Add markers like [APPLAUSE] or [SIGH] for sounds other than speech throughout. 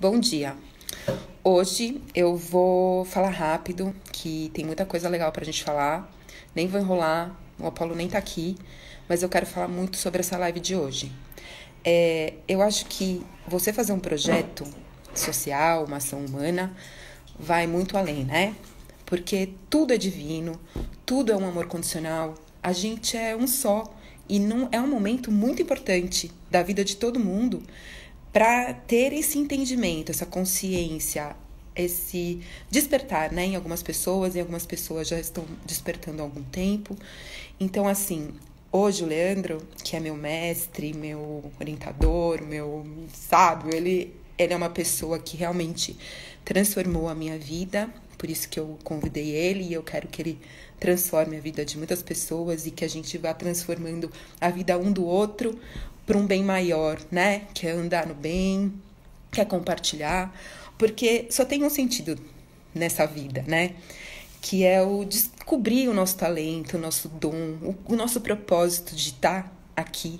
Bom dia. Hoje eu vou falar rápido, que tem muita coisa legal pra gente falar. Nem vou enrolar, o Apolo nem tá aqui, mas eu quero falar muito sobre essa live de hoje. É, eu acho que você fazer um projeto social, uma ação humana, vai muito além, né? Porque tudo é divino, tudo é um amor condicional, a gente é um só. E não, é um momento muito importante da vida de todo mundo para ter esse entendimento, essa consciência, esse despertar, né? Em algumas pessoas, e algumas pessoas já estão despertando há algum tempo. Então, assim, hoje o Leandro, que é meu mestre, meu orientador, meu sábio, ele, ele é uma pessoa que realmente transformou a minha vida. Por isso que eu convidei ele e eu quero que ele transforme a vida de muitas pessoas e que a gente vá transformando a vida um do outro para um bem maior, né? Que é andar no bem, que compartilhar, porque só tem um sentido nessa vida, né? Que é o descobrir o nosso talento, o nosso dom, o, o nosso propósito de estar aqui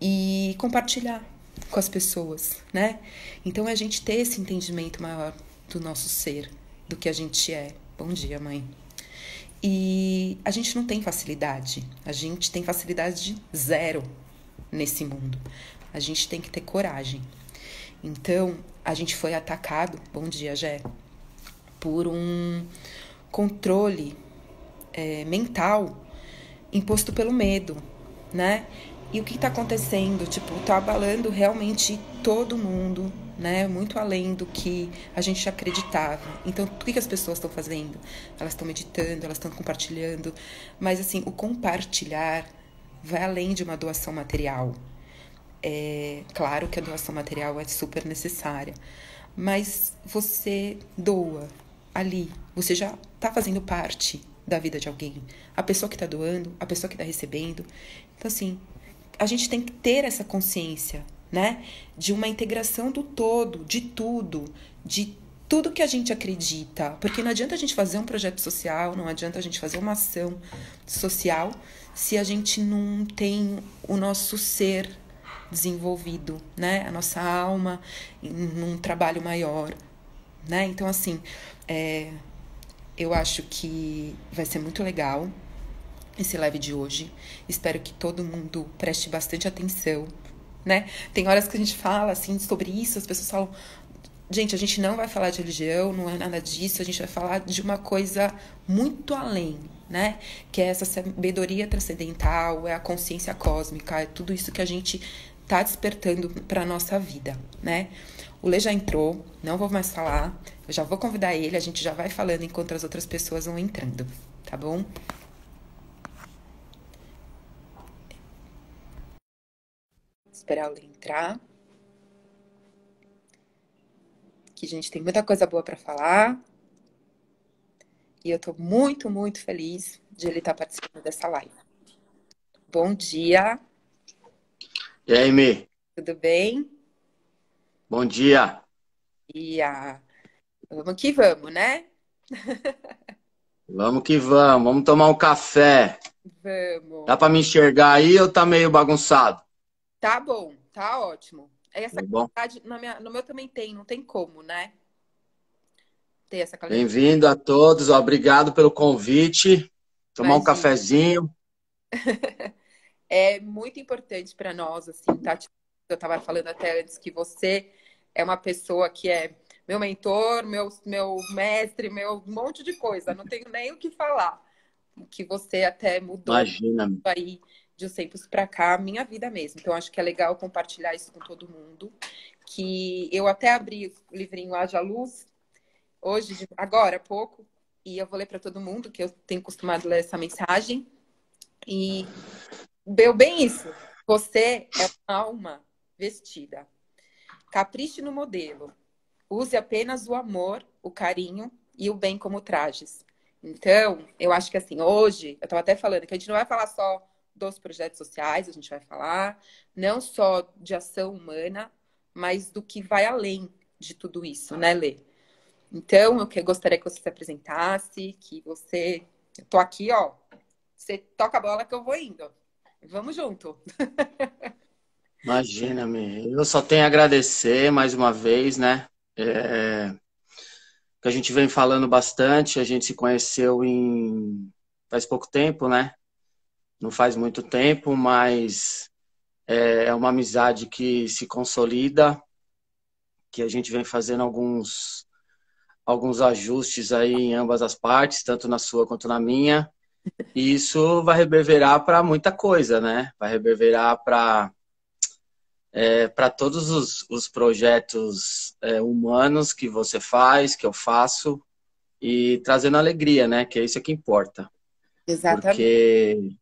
e compartilhar com as pessoas, né? Então é a gente ter esse entendimento maior do nosso ser, do que a gente é. Bom dia, mãe. E a gente não tem facilidade. A gente tem facilidade zero nesse mundo. A gente tem que ter coragem. Então, a gente foi atacado, bom dia, Jé, por um controle é, mental imposto pelo medo, né? E o que está acontecendo? Tipo, tá abalando realmente todo mundo, né? Muito além do que a gente acreditava. Então, o que, que as pessoas estão fazendo? Elas estão meditando, elas estão compartilhando. Mas, assim, o compartilhar vai além de uma doação material. É claro que a doação material é super necessária, mas você doa ali, você já está fazendo parte da vida de alguém. A pessoa que está doando, a pessoa que está recebendo. Então, assim, a gente tem que ter essa consciência né? De uma integração do todo, de tudo, de tudo que a gente acredita. Porque não adianta a gente fazer um projeto social, não adianta a gente fazer uma ação social se a gente não tem o nosso ser desenvolvido, né? A nossa alma num trabalho maior, né? Então, assim, é, eu acho que vai ser muito legal esse live de hoje. Espero que todo mundo preste bastante atenção né? Tem horas que a gente fala assim sobre isso, as pessoas falam, gente, a gente não vai falar de religião, não é nada disso, a gente vai falar de uma coisa muito além, né? Que é essa sabedoria transcendental, é a consciência cósmica, é tudo isso que a gente tá despertando para nossa vida, né? O Lê já entrou, não vou mais falar, eu já vou convidar ele, a gente já vai falando enquanto as outras pessoas vão entrando, tá bom? esperar ela entrar. Que a gente tem muita coisa boa para falar. E eu estou muito, muito feliz de ele estar tá participando dessa live. Bom dia. E aí, Mi? Tudo bem? Bom dia. E a... Vamos que vamos, né? [LAUGHS] vamos que vamos. Vamos tomar um café. Vamos. Dá para me enxergar aí ou tá meio bagunçado? Tá bom, tá ótimo. Essa tá qualidade, minha, no meu também tem, não tem como, né? Ter essa qualidade. Bem-vindo a todos, obrigado pelo convite. Tomar um cafezinho. [LAUGHS] é muito importante para nós, assim, tá? Eu estava falando até antes que você é uma pessoa que é meu mentor, meu, meu mestre, meu monte de coisa. Não tenho nem o que falar. Que você até mudou Imagina. aí de uns tempos para cá, minha vida mesmo. Então, acho que é legal compartilhar isso com todo mundo. Que eu até abri o livrinho Haja Luz, hoje, agora há pouco, e eu vou ler para todo mundo, que eu tenho costumado ler essa mensagem. E deu bem isso. Você é uma alma vestida. Capriche no modelo. Use apenas o amor, o carinho e o bem como trajes. Então, eu acho que assim, hoje, eu estava até falando que a gente não vai falar só dos projetos sociais, a gente vai falar, não só de ação humana, mas do que vai além de tudo isso, né, Lê? Então, eu gostaria que você se apresentasse, que você. Eu tô aqui, ó. Você toca a bola que eu vou indo. Vamos junto. [LAUGHS] Imagina-me. Eu só tenho a agradecer mais uma vez, né? É... Que a gente vem falando bastante, a gente se conheceu em faz pouco tempo, né? Não faz muito tempo, mas é, é uma amizade que se consolida, que a gente vem fazendo alguns alguns ajustes aí em ambas as partes, tanto na sua quanto na minha. E isso vai reverberar para muita coisa, né? Vai reverberar para é, para todos os, os projetos é, humanos que você faz, que eu faço, e trazendo alegria, né? Que é isso que importa. Exatamente. Porque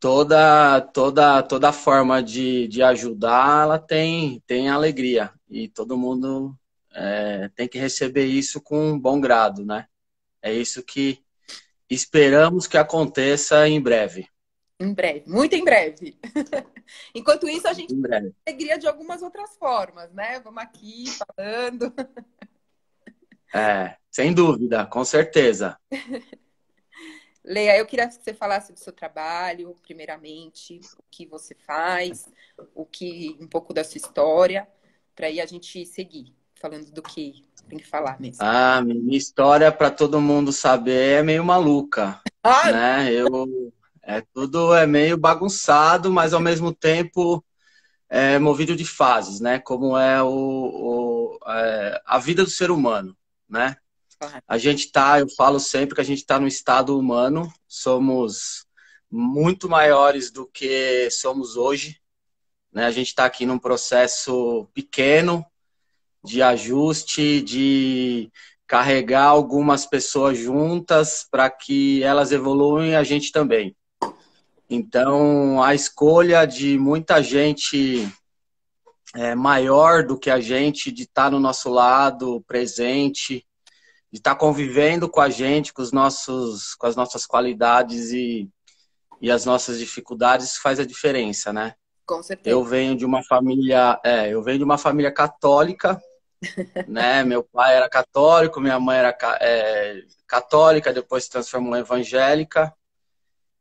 toda toda toda forma de, de ajudar ela tem tem alegria. E todo mundo é, tem que receber isso com um bom grado né? É isso que esperamos que aconteça em breve. Em breve muito em breve. [LAUGHS] Enquanto isso a gente tem alegria de algumas outras formas né? Vamos aqui falando. É sem dúvida com certeza [LAUGHS] Leia, eu queria que você falasse do seu trabalho, primeiramente, o que você faz, o que um pouco da sua história, para aí a gente seguir falando do que tem que falar mesmo. Ah, minha história para todo mundo saber é meio maluca, ah! né? Eu é tudo é meio bagunçado, mas ao mesmo tempo é movido de fases, né? Como é o, o é, a vida do ser humano, né? A gente está, eu falo sempre que a gente está no estado humano, somos muito maiores do que somos hoje. Né? A gente está aqui num processo pequeno de ajuste, de carregar algumas pessoas juntas para que elas evoluam e a gente também. Então, a escolha de muita gente é, maior do que a gente, de estar tá no nosso lado, presente, de estar tá convivendo com a gente, com, os nossos, com as nossas qualidades e, e as nossas dificuldades faz a diferença, né? Com certeza. Eu venho de uma família, é, eu venho de uma família católica, [LAUGHS] né? Meu pai era católico, minha mãe era é, católica, depois se transformou em evangélica.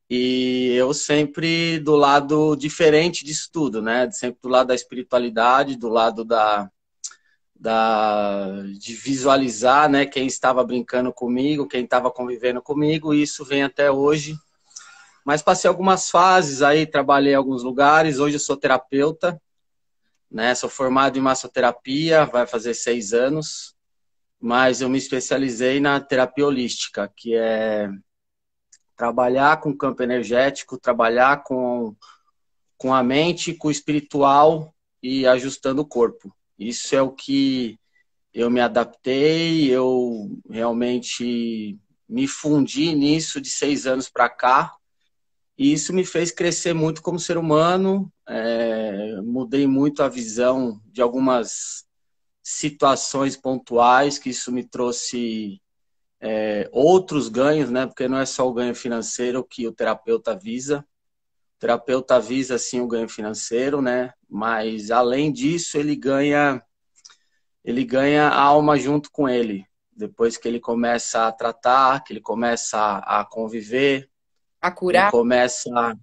E eu sempre do lado diferente disso tudo, né? Sempre do lado da espiritualidade, do lado da, da, de visualizar né, quem estava brincando comigo, quem estava convivendo comigo, e isso vem até hoje. Mas passei algumas fases aí, trabalhei em alguns lugares, hoje eu sou terapeuta, né, sou formado em massoterapia, vai fazer seis anos, mas eu me especializei na terapia holística, que é trabalhar com o campo energético, trabalhar com, com a mente, com o espiritual e ajustando o corpo. Isso é o que eu me adaptei, eu realmente me fundi nisso de seis anos para cá. E isso me fez crescer muito como ser humano. É, mudei muito a visão de algumas situações pontuais, que isso me trouxe é, outros ganhos, né? Porque não é só o ganho financeiro que o terapeuta visa. O terapeuta visa sim o ganho financeiro, né? Mas além disso, ele ganha ele ganha a alma junto com ele. Depois que ele começa a tratar, que ele começa a, conviver, a curar, começa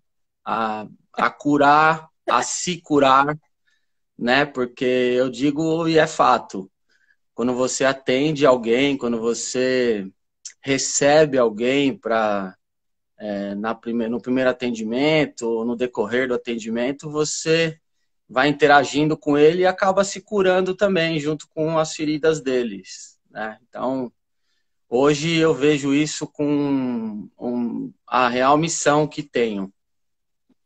a, a curar, a se curar, né? Porque eu digo e é fato. Quando você atende alguém, quando você recebe alguém para é, na prime no primeiro atendimento, no decorrer do atendimento, você vai interagindo com ele e acaba se curando também, junto com as feridas deles. Né? Então, hoje eu vejo isso com um, a real missão que tenho.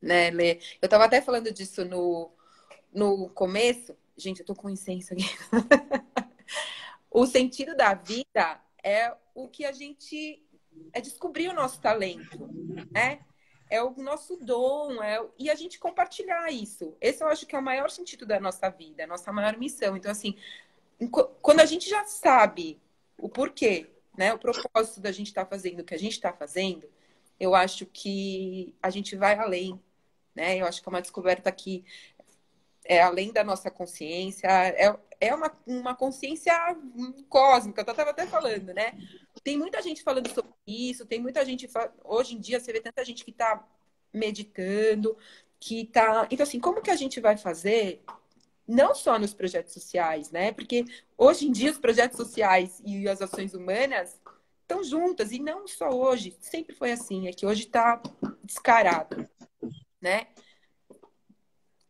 Né, Lê? Eu estava até falando disso no, no começo. Gente, eu tô com incenso aqui. [LAUGHS] o sentido da vida é o que a gente é descobrir o nosso talento, né? É o nosso dom, é e a gente compartilhar isso. Esse eu acho que é o maior sentido da nossa vida, a nossa maior missão. Então, assim, quando a gente já sabe o porquê, né, o propósito da gente estar tá fazendo o que a gente está fazendo, eu acho que a gente vai além, né? Eu acho que é uma descoberta que é além da nossa consciência, é, é uma, uma consciência cósmica, eu estava até falando, né? Tem muita gente falando sobre isso, tem muita gente. Hoje em dia você vê tanta gente que está meditando. que tá. Então, assim, como que a gente vai fazer? Não só nos projetos sociais, né? Porque hoje em dia os projetos sociais e as ações humanas estão juntas, e não só hoje, sempre foi assim, é que hoje está descarado, né?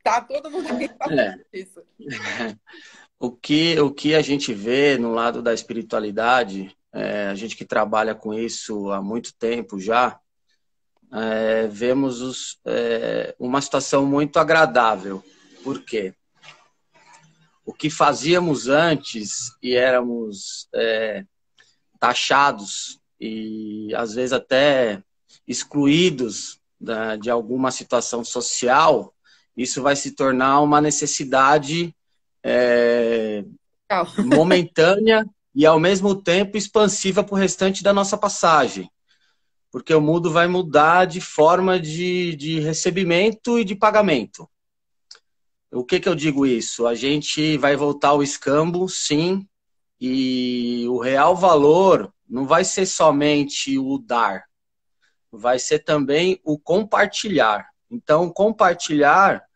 Tá todo mundo aqui falando é. isso. [LAUGHS] O que, o que a gente vê no lado da espiritualidade, é, a gente que trabalha com isso há muito tempo já, é, vemos os, é, uma situação muito agradável. Por quê? O que fazíamos antes e éramos é, taxados e às vezes até excluídos da, de alguma situação social, isso vai se tornar uma necessidade é, [LAUGHS] momentânea e ao mesmo tempo expansiva para o restante da nossa passagem. Porque o mundo vai mudar de forma de, de recebimento e de pagamento. O que, que eu digo isso? A gente vai voltar ao escambo, sim, e o real valor não vai ser somente o dar, vai ser também o compartilhar. Então, compartilhar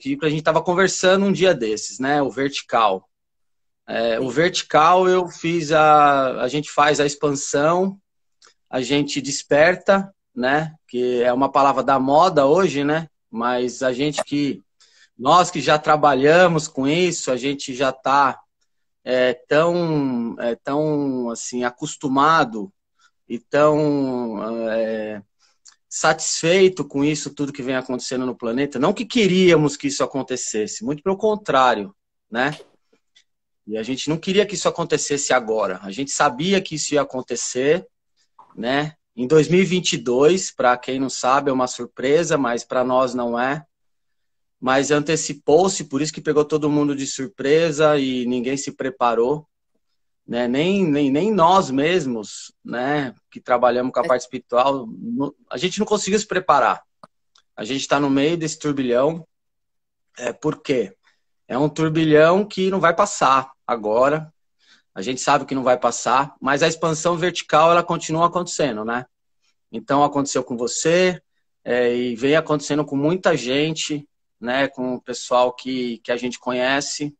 que a gente estava conversando um dia desses, né? O vertical. É, o vertical eu fiz a. A gente faz a expansão, a gente desperta, né? Que é uma palavra da moda hoje, né? Mas a gente que. Nós que já trabalhamos com isso, a gente já está é, tão, é, tão assim, acostumado e tão é, satisfeito com isso tudo que vem acontecendo no planeta. Não que queríamos que isso acontecesse, muito pelo contrário, né? E a gente não queria que isso acontecesse agora. A gente sabia que isso ia acontecer, né? Em 2022, para quem não sabe, é uma surpresa, mas para nós não é mas antecipou-se, por isso que pegou todo mundo de surpresa e ninguém se preparou, né? Nem, nem, nem nós mesmos, né, que trabalhamos com a parte espiritual, a gente não conseguiu se preparar. A gente está no meio desse turbilhão, é, por quê? É um turbilhão que não vai passar agora, a gente sabe que não vai passar, mas a expansão vertical ela continua acontecendo, né? Então aconteceu com você é, e vem acontecendo com muita gente né, com o pessoal que, que a gente conhece,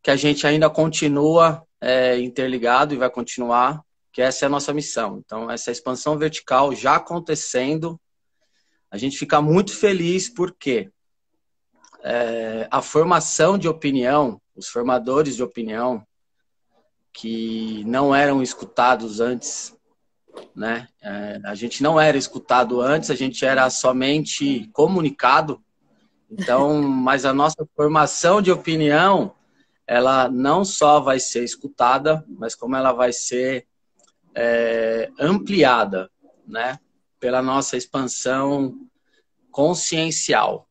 que a gente ainda continua é, interligado e vai continuar, que essa é a nossa missão. Então, essa expansão vertical já acontecendo, a gente fica muito feliz porque é, a formação de opinião, os formadores de opinião, que não eram escutados antes, né? É, a gente não era escutado antes, a gente era somente comunicado então, [LAUGHS] mas a nossa formação de opinião, ela não só vai ser escutada, mas como ela vai ser é, ampliada, né? Pela nossa expansão consciencial.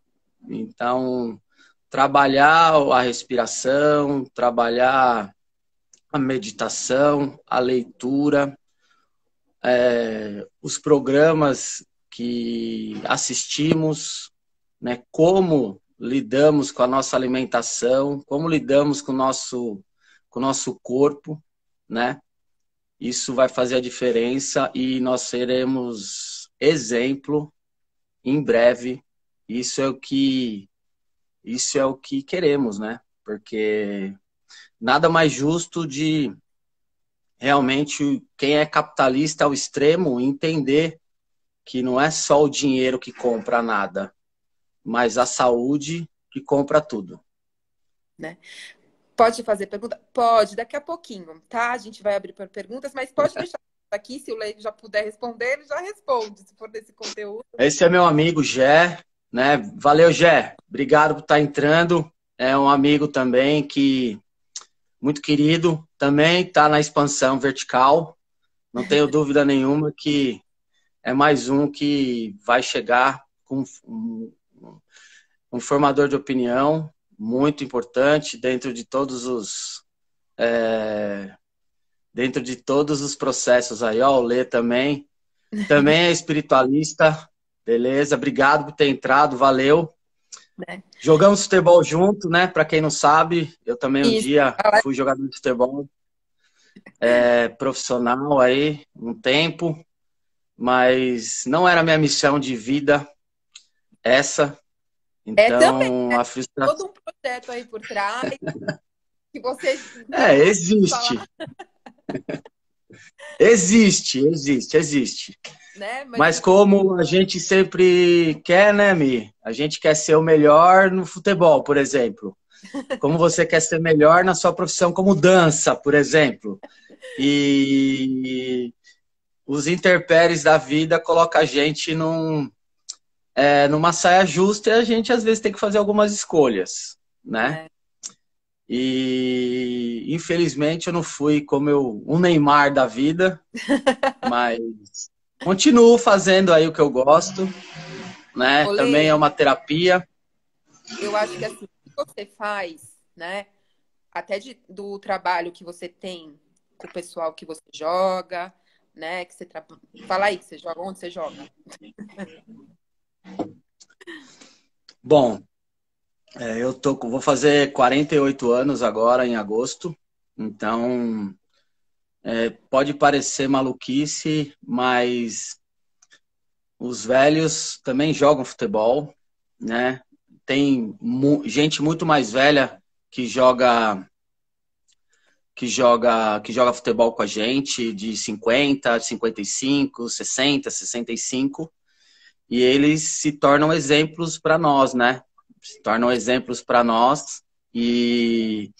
Então, trabalhar a respiração, trabalhar a meditação, a leitura, é, os programas que assistimos, né? Como lidamos com a nossa alimentação, como lidamos com o nosso, com o nosso corpo, né? Isso vai fazer a diferença e nós seremos exemplo em breve. Isso é o que isso é o que queremos, né? Porque nada mais justo de realmente quem é capitalista ao extremo entender que não é só o dinheiro que compra nada, mas a saúde que compra tudo. Né? Pode fazer pergunta? Pode, daqui a pouquinho, tá? A gente vai abrir para perguntas, mas pode [LAUGHS] deixar aqui, se o Leite já puder responder, ele já responde, se for desse conteúdo. Esse é meu amigo Gé, né? Valeu, Gé. Obrigado por estar entrando. É um amigo também que muito querido, também está na expansão vertical. Não tenho [LAUGHS] dúvida nenhuma que é mais um que vai chegar com um formador de opinião muito importante dentro de todos os é, dentro de todos os processos aí, ó, o Lê também, também é espiritualista, beleza? Obrigado por ter entrado, valeu. É. Jogamos futebol junto, né? Para quem não sabe, eu também um Isso. dia fui jogador de futebol é, profissional aí, um tempo, mas não era minha missão de vida essa, então, é também, né? a frustração... todo um projeto aí por trás que você [LAUGHS] É, existe. [LAUGHS] existe, existe, existe. Né? Mas... Mas... como a gente sempre quer, né, Mi? A gente quer ser o melhor no futebol, por exemplo. Como você quer ser melhor na sua profissão como dança, por exemplo. E os interpéries da vida colocam a gente num, é, numa saia justa a gente às vezes tem que fazer algumas escolhas, né? É. E infelizmente eu não fui como eu, um Neymar da vida, [LAUGHS] mas continuo fazendo aí o que eu gosto, né? Olê, Também é uma terapia. Eu acho que assim, o que você faz, né? Até de, do trabalho que você tem com o pessoal que você joga, né? Que você tra... Fala aí, você joga onde você joga? [LAUGHS] Bom, é, eu tô, vou fazer 48 anos agora em agosto, então é, pode parecer maluquice, mas os velhos também jogam futebol, né? Tem mu gente muito mais velha que joga que joga que joga futebol com a gente de 50, 55, 60, 65 e eles se tornam exemplos para nós, né? Se tornam exemplos para nós e,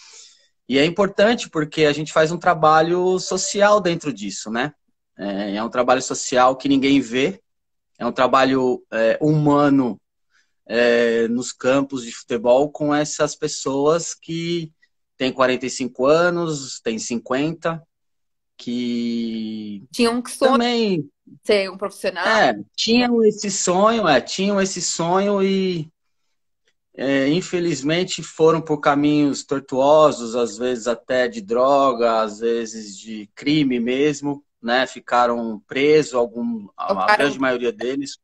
e é importante porque a gente faz um trabalho social dentro disso, né? É, é um trabalho social que ninguém vê, é um trabalho é, humano é, nos campos de futebol com essas pessoas que têm 45 anos, têm 50, que tinham que sonho também ser um profissional. É, tinham esse sonho, é, tinham esse sonho e é, infelizmente foram por caminhos tortuosos, às vezes até de droga, às vezes de crime mesmo, né? Ficaram presos, algum, a, a grande maioria deles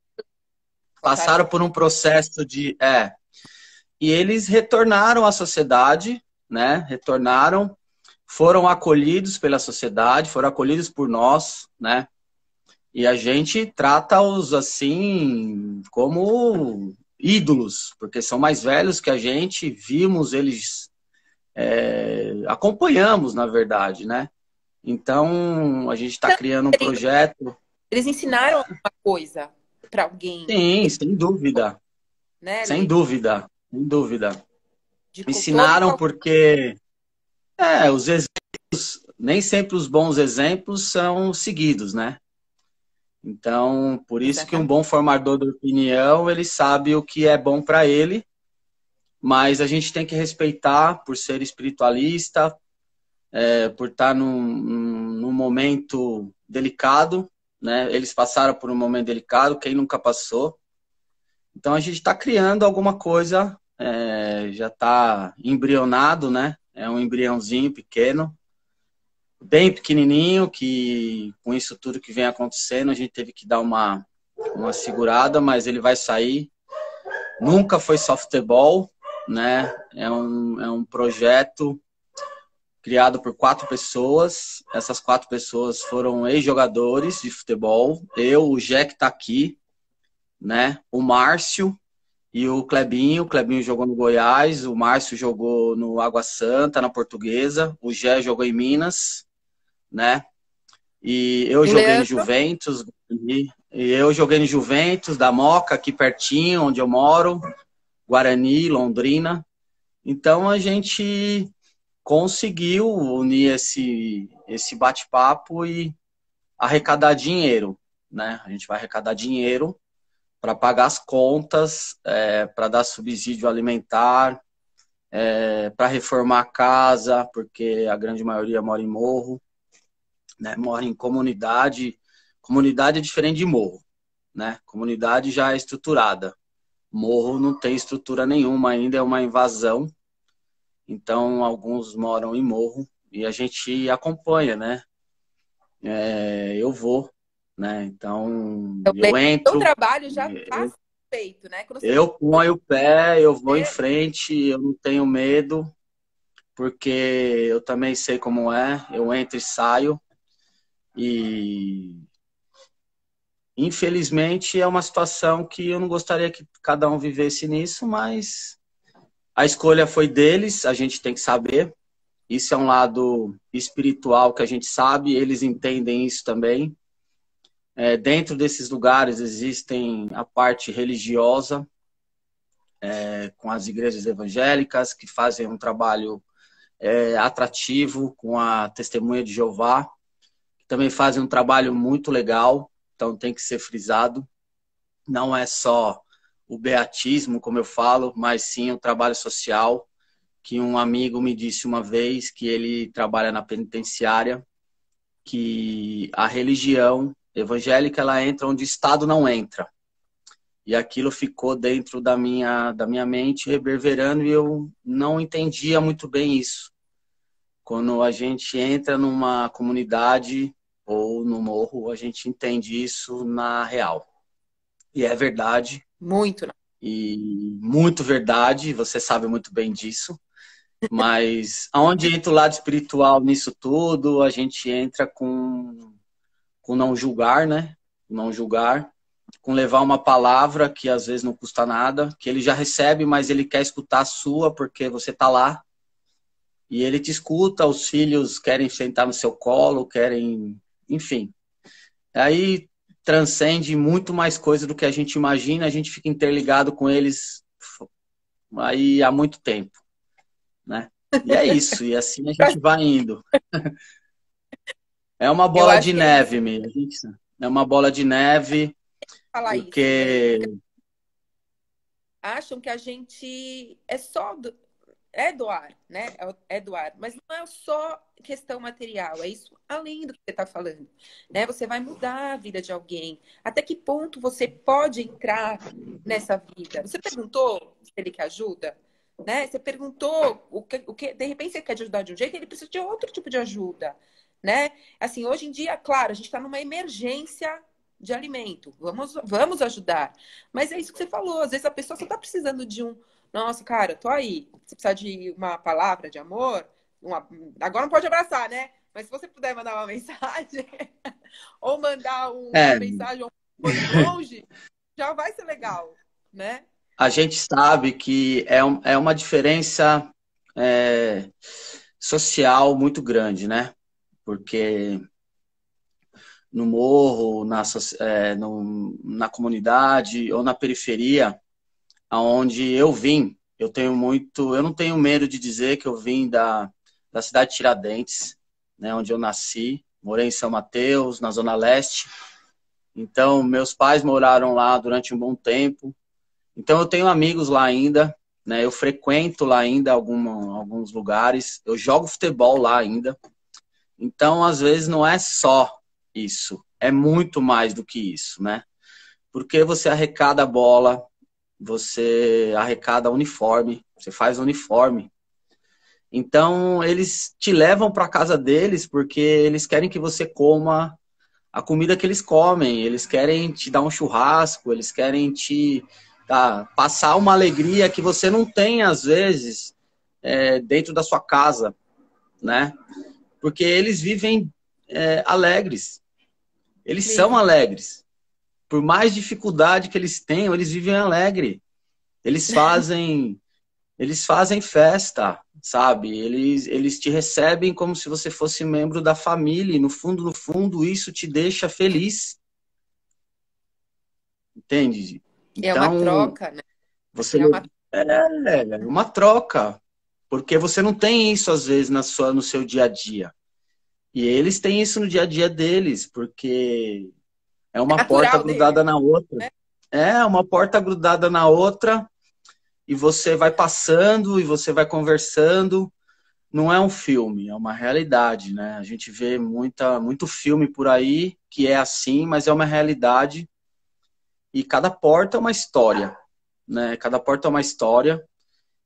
passaram por um processo de, é, e eles retornaram à sociedade, né? Retornaram foram acolhidos pela sociedade, foram acolhidos por nós, né? E a gente trata-os assim como ídolos, porque são mais velhos que a gente, vimos eles, é, acompanhamos, na verdade, né? Então, a gente está criando um projeto. Eles ensinaram uma coisa para alguém. Sim, sem dúvida. Né, sem dúvida, sem dúvida. Ensinaram porque é, os exemplos, nem sempre os bons exemplos são seguidos, né? Então, por isso que um bom formador de opinião, ele sabe o que é bom para ele, mas a gente tem que respeitar por ser espiritualista, é, por estar num, num momento delicado, né? Eles passaram por um momento delicado, quem nunca passou. Então a gente está criando alguma coisa, é, já está embrionado, né? É um embriãozinho pequeno, bem pequenininho, que com isso tudo que vem acontecendo, a gente teve que dar uma, uma segurada, mas ele vai sair. Nunca foi softball, né? É um, é um projeto criado por quatro pessoas. Essas quatro pessoas foram ex-jogadores de futebol. Eu, o Jack tá aqui, né? O Márcio, e o Clebinho, o Clebinho jogou no Goiás, o Márcio jogou no Água Santa, na Portuguesa, o Gé jogou em Minas, né? E eu joguei no Juventus, e eu joguei no Juventus, da Moca, aqui pertinho, onde eu moro, Guarani, Londrina. Então a gente conseguiu unir esse, esse bate-papo e arrecadar dinheiro, né? A gente vai arrecadar dinheiro para pagar as contas, é, para dar subsídio alimentar, é, para reformar a casa, porque a grande maioria mora em morro, né? mora em comunidade. Comunidade é diferente de morro, né? Comunidade já é estruturada. Morro não tem estrutura nenhuma ainda, é uma invasão. Então, alguns moram em morro e a gente acompanha, né? É, eu vou né? Então, eu, eu entro. O trabalho já está feito, né? eu ponho o pé, eu vou é. em frente, eu não tenho medo, porque eu também sei como é. Eu entro e saio. E infelizmente, é uma situação que eu não gostaria que cada um vivesse nisso, mas a escolha foi deles, a gente tem que saber. Isso é um lado espiritual que a gente sabe, eles entendem isso também. É, dentro desses lugares existem a parte religiosa, é, com as igrejas evangélicas, que fazem um trabalho é, atrativo com a Testemunha de Jeová, que também fazem um trabalho muito legal, então tem que ser frisado. Não é só o beatismo, como eu falo, mas sim o trabalho social, que um amigo me disse uma vez que ele trabalha na penitenciária, que a religião evangélica ela entra onde o Estado não entra. E aquilo ficou dentro da minha, da minha mente, reverberando, e eu não entendia muito bem isso. Quando a gente entra numa comunidade ou no morro, a gente entende isso na real. E é verdade. Muito. Né? E muito verdade, você sabe muito bem disso. Mas aonde entra o lado espiritual nisso tudo, a gente entra com, com não julgar, né? Não julgar com levar uma palavra que às vezes não custa nada, que ele já recebe, mas ele quer escutar a sua porque você está lá. E ele te escuta, os filhos querem sentar no seu colo, querem, enfim. Aí transcende muito mais coisa do que a gente imagina, a gente fica interligado com eles aí há muito tempo, né? E é isso, e assim a gente [LAUGHS] vai indo. [LAUGHS] É uma bola de é neve, mesmo. É uma bola de neve falar Porque... isso. Acham que a gente é só do... é doar, né? É, é doar, mas não é só questão material, é isso além do que você está falando, né? Você vai mudar a vida de alguém. Até que ponto você pode entrar nessa vida? Você perguntou se ele quer ajuda? Né? Você perguntou o que, o que, de repente você quer ajudar de um jeito, ele precisa de outro tipo de ajuda, né? Assim, hoje em dia, claro, a gente está numa emergência de alimento. Vamos, vamos ajudar. Mas é isso que você falou. Às vezes a pessoa só está precisando de um. Nossa, cara, tô aí. Você precisa de uma palavra de amor. Uma... Agora não pode abraçar, né? Mas se você puder mandar uma [LAUGHS] mensagem ou mandar um, é. uma mensagem longe, já vai ser legal, né? A gente sabe que é, um, é uma diferença é, social muito grande, né? Porque no morro, na, é, no, na comunidade ou na periferia, aonde eu vim, eu tenho muito, eu não tenho medo de dizer que eu vim da, da cidade de Tiradentes, né, onde eu nasci, morei em São Mateus, na zona leste. Então, meus pais moraram lá durante um bom tempo. Então, eu tenho amigos lá ainda, né? Eu frequento lá ainda alguma, alguns lugares. Eu jogo futebol lá ainda. Então, às vezes, não é só isso. É muito mais do que isso, né? Porque você arrecada bola, você arrecada uniforme, você faz uniforme. Então, eles te levam para casa deles porque eles querem que você coma a comida que eles comem, eles querem te dar um churrasco, eles querem te tá, passar uma alegria que você não tem, às vezes, é, dentro da sua casa, né? Porque eles vivem é, alegres. Eles Sim. são alegres. Por mais dificuldade que eles tenham, eles vivem alegre. Eles [LAUGHS] fazem, eles fazem festa, sabe? Eles, eles te recebem como se você fosse membro da família. E no fundo, no fundo, isso te deixa feliz. Entende? É então, uma troca, né? Você é uma... É, é uma troca. Porque você não tem isso, às vezes, na sua, no seu dia a dia. E eles têm isso no dia a dia deles, porque é uma é porta grudada na outra. Né? É, uma porta grudada na outra, e você vai passando e você vai conversando. Não é um filme, é uma realidade, né? A gente vê muita, muito filme por aí que é assim, mas é uma realidade. E cada porta é uma história, né? Cada porta é uma história.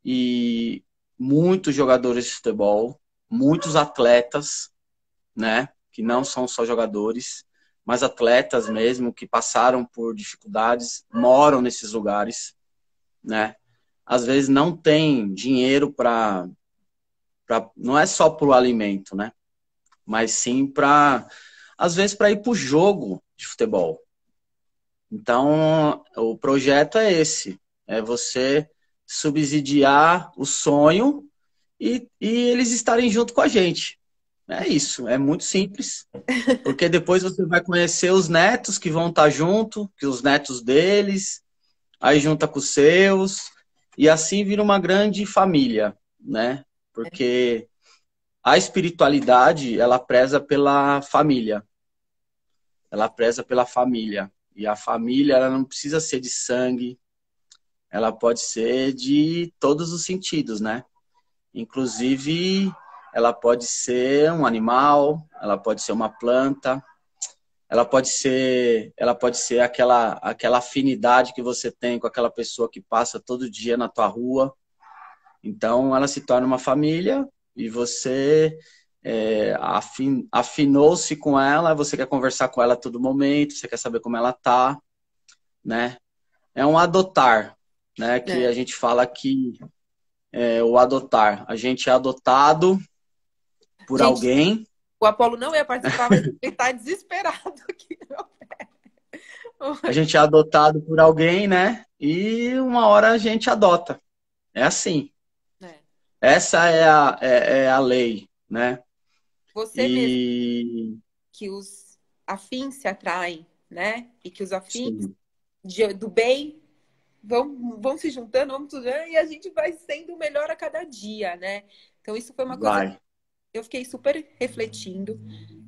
E muitos jogadores de futebol, muitos atletas né? Que não são só jogadores, mas atletas mesmo que passaram por dificuldades, moram nesses lugares, né? Às vezes não tem dinheiro para não é só para o alimento, né? Mas sim para às vezes para ir para o jogo de futebol, Então, o projeto é esse: é você subsidiar o sonho e, e eles estarem junto com a gente. É isso, é muito simples. Porque depois você vai conhecer os netos que vão estar junto, que os netos deles, aí junta com os seus, e assim vira uma grande família, né? Porque a espiritualidade, ela preza pela família. Ela preza pela família. E a família, ela não precisa ser de sangue, ela pode ser de todos os sentidos, né? Inclusive, ela pode ser um animal, ela pode ser uma planta, ela pode ser, ela pode ser aquela aquela afinidade que você tem com aquela pessoa que passa todo dia na tua rua. Então, ela se torna uma família e você é, afin, afinou-se com ela, você quer conversar com ela a todo momento, você quer saber como ela tá, né? É um adotar, né? Que é. a gente fala que é, o adotar. A gente é adotado por gente, alguém. O Apolo não ia participar, mas ele está desesperado aqui. A gente é adotado por alguém, né? E uma hora a gente adota. É assim. É. Essa é a, é, é, a lei, né? Você e... mesmo que os afins se atraem, né? E que os afins de, do bem vão, vão se juntando, vamos e a gente vai sendo melhor a cada dia, né? Então, isso foi uma coisa vai. que eu fiquei super refletindo,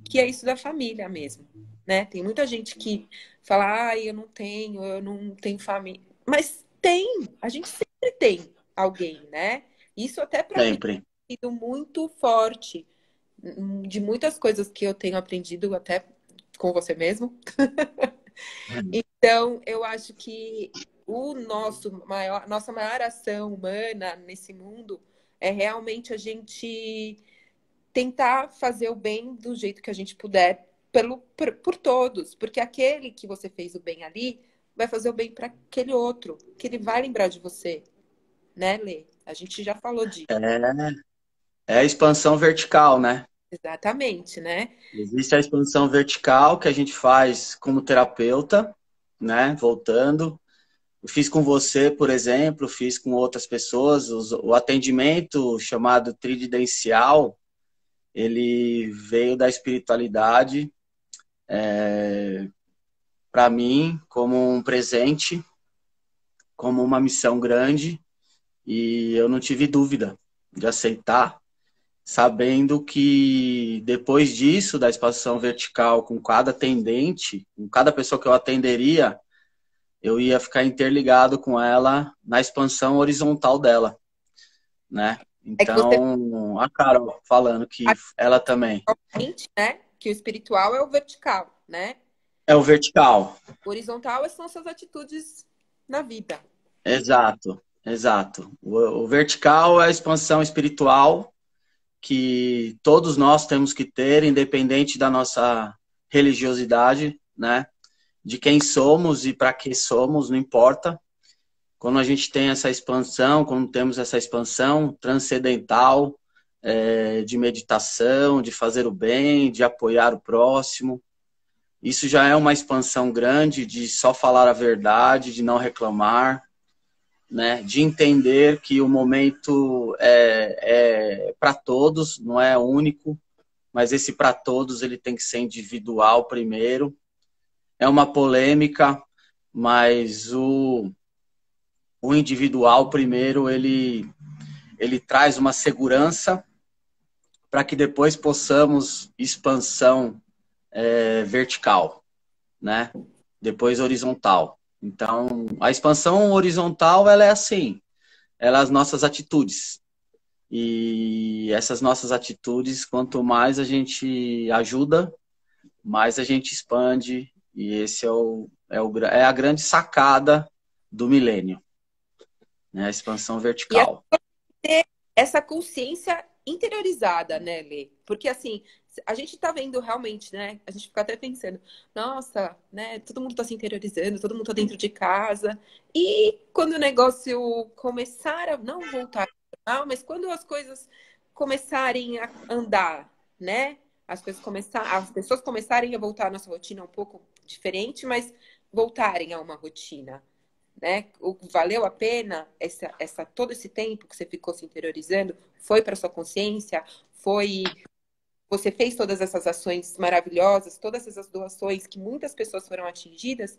que é isso da família mesmo, né? Tem muita gente que fala, ah, eu não tenho, eu não tenho família. Mas tem, a gente sempre tem alguém, né? Isso até para mim tem sido muito forte de muitas coisas que eu tenho aprendido até com você mesmo. [LAUGHS] então, eu acho que o nosso maior, nossa maior ação humana nesse mundo é realmente a gente tentar fazer o bem do jeito que a gente puder pelo, por, por todos, porque aquele que você fez o bem ali vai fazer o bem para aquele outro, que ele vai lembrar de você, né, Lê? A gente já falou disso. É, é a expansão vertical, né? Exatamente, né? Existe a expansão vertical que a gente faz como terapeuta, né? Voltando, eu fiz com você, por exemplo, fiz com outras pessoas. O atendimento chamado trididencial, ele veio da espiritualidade é, para mim como um presente, como uma missão grande, e eu não tive dúvida de aceitar, sabendo que depois disso, da expansão vertical com cada atendente, com cada pessoa que eu atenderia, eu ia ficar interligado com ela na expansão horizontal dela, né? Então, é você... a Carol falando que a... ela também. Né? Que o espiritual é o vertical, né? É o vertical. O horizontal são suas atitudes na vida. Exato, exato. O, o vertical é a expansão espiritual que todos nós temos que ter, independente da nossa religiosidade, né? de quem somos e para que somos, não importa. Quando a gente tem essa expansão, quando temos essa expansão transcendental, é, de meditação, de fazer o bem, de apoiar o próximo, isso já é uma expansão grande de só falar a verdade, de não reclamar, né? de entender que o momento é, é para todos, não é único, mas esse para todos ele tem que ser individual primeiro é uma polêmica, mas o, o individual, primeiro, ele, ele traz uma segurança para que depois possamos expansão é, vertical, né? Depois horizontal. Então, a expansão horizontal, ela é assim, ela é as nossas atitudes. E essas nossas atitudes, quanto mais a gente ajuda, mais a gente expande e esse é, o, é, o, é a grande sacada do milênio, né? a expansão vertical. E essa consciência interiorizada, né, Lê? Porque assim, a gente tá vendo realmente, né? A gente fica até pensando, nossa, né? Todo mundo tá se interiorizando, todo mundo tá dentro de casa. E quando o negócio começar a não voltar normal, mas quando as coisas começarem a andar, né? As coisas começar, as pessoas começarem a voltar à nossa rotina um pouco diferente, mas voltarem a uma rotina, né? Valeu a pena essa, essa todo esse tempo que você ficou se interiorizando? Foi para sua consciência? Foi você fez todas essas ações maravilhosas, todas essas doações que muitas pessoas foram atingidas.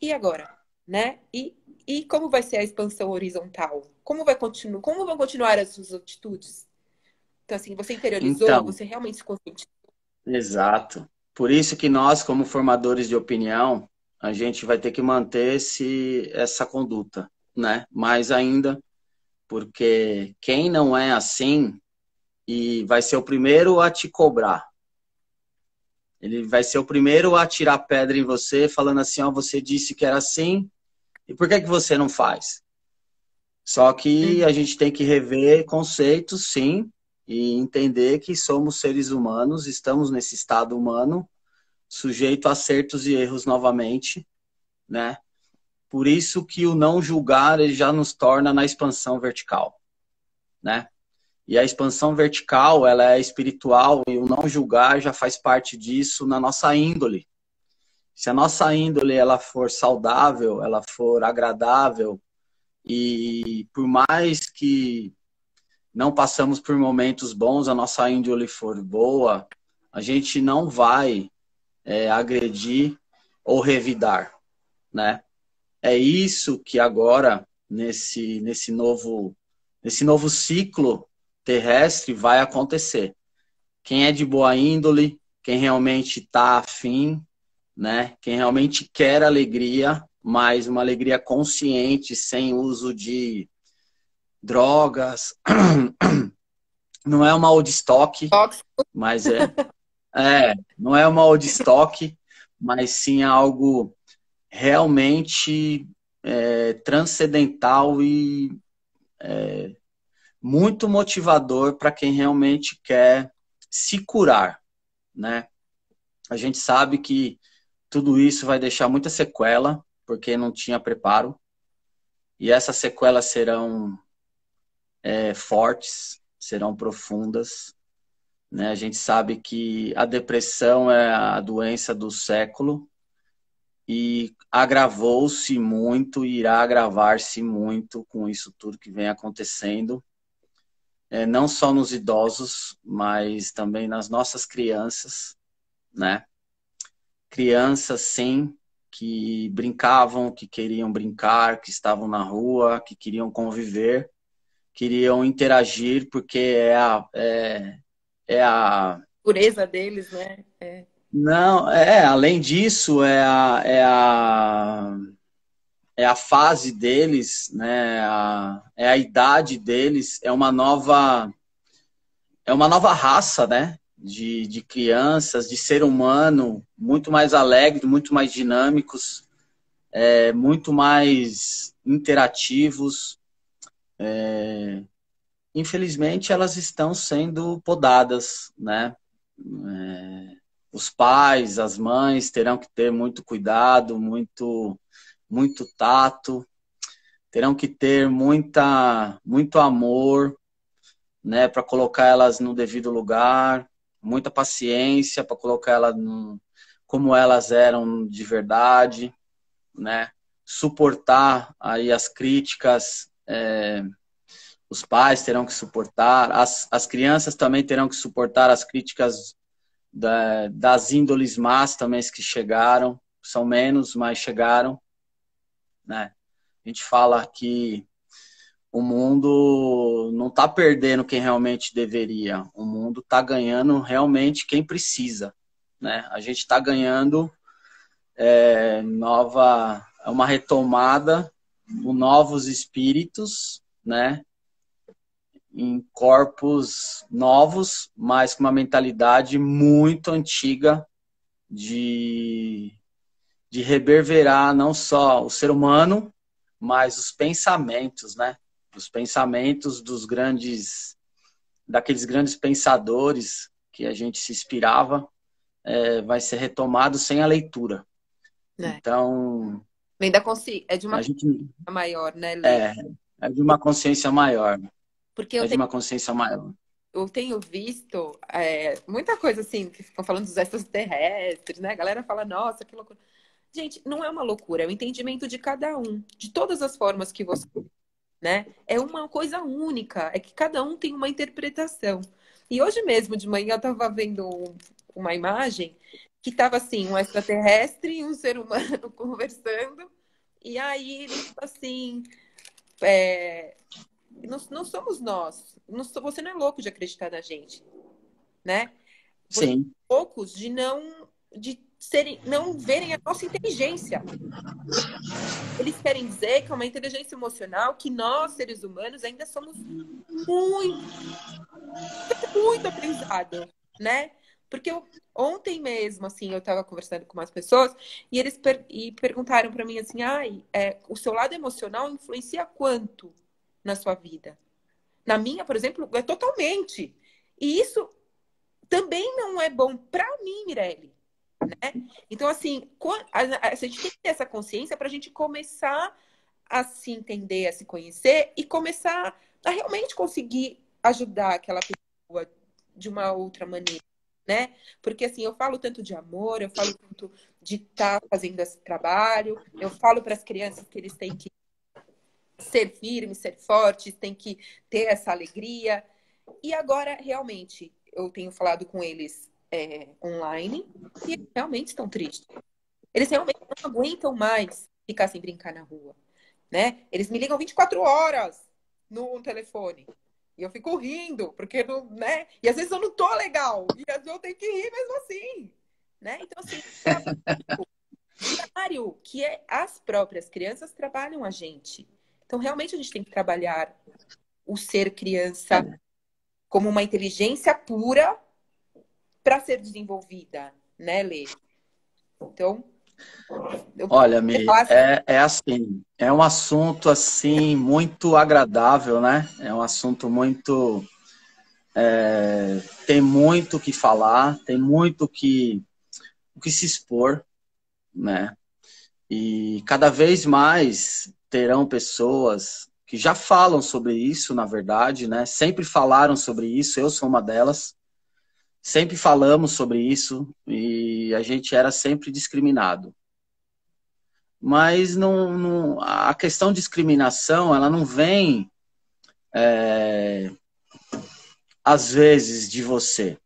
E agora, né? E, e como vai ser a expansão horizontal? Como vai continuar? Como vão continuar as suas atitudes? Então assim, você interiorizou, então, você realmente se conscientizou. Exato. Por isso que nós, como formadores de opinião, a gente vai ter que manter esse, essa conduta, né? Mais ainda, porque quem não é assim e vai ser o primeiro a te cobrar. Ele vai ser o primeiro a tirar pedra em você, falando assim, ó, você disse que era assim, e por que que você não faz? Só que a gente tem que rever conceitos, sim, e entender que somos seres humanos, estamos nesse estado humano, sujeito a acertos e erros novamente, né? Por isso que o não julgar ele já nos torna na expansão vertical, né? E a expansão vertical, ela é espiritual e o não julgar já faz parte disso na nossa índole. Se a nossa índole ela for saudável, ela for agradável e por mais que não passamos por momentos bons, a nossa índole for boa, a gente não vai é, agredir ou revidar, né? É isso que agora nesse nesse novo nesse novo ciclo terrestre vai acontecer. Quem é de boa índole, quem realmente está afim, né? Quem realmente quer alegria, mas uma alegria consciente, sem uso de drogas. [CLEARS THROAT] Não é uma old stock, mas é, [LAUGHS] é, não é uma old stock, mas sim algo realmente é, transcendental e é, muito motivador para quem realmente quer se curar, né? A gente sabe que tudo isso vai deixar muita sequela, porque não tinha preparo. E essas sequelas serão é, fortes, serão profundas. Né? A gente sabe que a depressão é a doença do século e agravou-se muito e irá agravar-se muito com isso tudo que vem acontecendo, é, não só nos idosos, mas também nas nossas crianças, né? Crianças, sim, que brincavam, que queriam brincar, que estavam na rua, que queriam conviver, queriam interagir porque é a é, é a pureza deles, né? É. Não, é, além disso, é a, é a, é a fase deles, né? A, é a idade deles, é uma nova é uma nova raça, né? De, de crianças, de ser humano, muito mais alegres, muito mais dinâmicos, é, muito mais interativos, é, infelizmente elas estão sendo podadas, né? É, os pais, as mães terão que ter muito cuidado, muito, muito tato, terão que ter muita, muito amor, né, para colocar elas no devido lugar, muita paciência para colocar elas no, como elas eram de verdade, né? Suportar aí as críticas é, os pais terão que suportar, as, as crianças também terão que suportar as críticas da, das índoles más também que chegaram, são menos, mas chegaram. Né? A gente fala que o mundo não está perdendo quem realmente deveria, o mundo está ganhando realmente quem precisa. Né? A gente está ganhando é, nova, é uma retomada novos espíritos, né? Em corpos novos, mas com uma mentalidade muito antiga de, de reverberar não só o ser humano, mas os pensamentos, né? Os pensamentos dos grandes, daqueles grandes pensadores que a gente se inspirava, é, vai ser retomado sem a leitura. É. Então, Vem da consciência, é de uma gente, maior, né? É, é de uma consciência maior. Porque é de tenho, uma consciência maior. Eu tenho visto é, muita coisa assim, que ficam falando dos extraterrestres, né? A galera fala, nossa, que loucura. Gente, não é uma loucura, é o entendimento de cada um, de todas as formas que você. Né? É uma coisa única, é que cada um tem uma interpretação. E hoje mesmo, de manhã, eu estava vendo uma imagem que estava assim, um extraterrestre e um ser humano [LAUGHS] conversando, e aí assim, é, não, não, somos nós. Não, você não é louco de acreditar na gente, né? Sim. Loucos de não de serem, não verem a nossa inteligência. Eles querem dizer que é uma inteligência emocional que nós, seres humanos, ainda somos muito, muito aprendizado, né? Porque eu, ontem mesmo, assim, eu estava conversando com umas pessoas e eles per e perguntaram para mim assim, ai, é, o seu lado emocional influencia quanto na sua vida? Na minha, por exemplo, é totalmente. E isso também não é bom para mim, Mirelle. Né? Então, assim, a, gente tem que ter essa consciência para a gente começar a se entender, a se conhecer e começar a realmente conseguir ajudar aquela pessoa de uma outra maneira, né? Porque assim, eu falo tanto de amor, eu falo tanto de estar tá fazendo esse trabalho, eu falo para as crianças que eles têm que ser firmes, ser fortes, têm que ter essa alegria. E agora, realmente, eu tenho falado com eles é, online e eles realmente estão tristes. Eles realmente não aguentam mais ficar sem brincar na rua, né? Eles me ligam 24 horas no telefone. E eu fico rindo, porque não, né? E às vezes eu não tô legal. E às vezes eu tenho que rir mesmo assim. Né? Então, assim, é um [LAUGHS] que é, as próprias crianças trabalham a gente. Então, realmente, a gente tem que trabalhar o ser criança como uma inteligência pura para ser desenvolvida, né, Lê? Então, Olha, Mi, é, é assim, é um assunto assim muito agradável, né? É um assunto muito é, tem muito o que falar, tem muito que o que se expor, né? E cada vez mais terão pessoas que já falam sobre isso, na verdade, né? Sempre falaram sobre isso, eu sou uma delas. Sempre falamos sobre isso e a gente era sempre discriminado. Mas não, não a questão de discriminação, ela não vem é, às vezes de você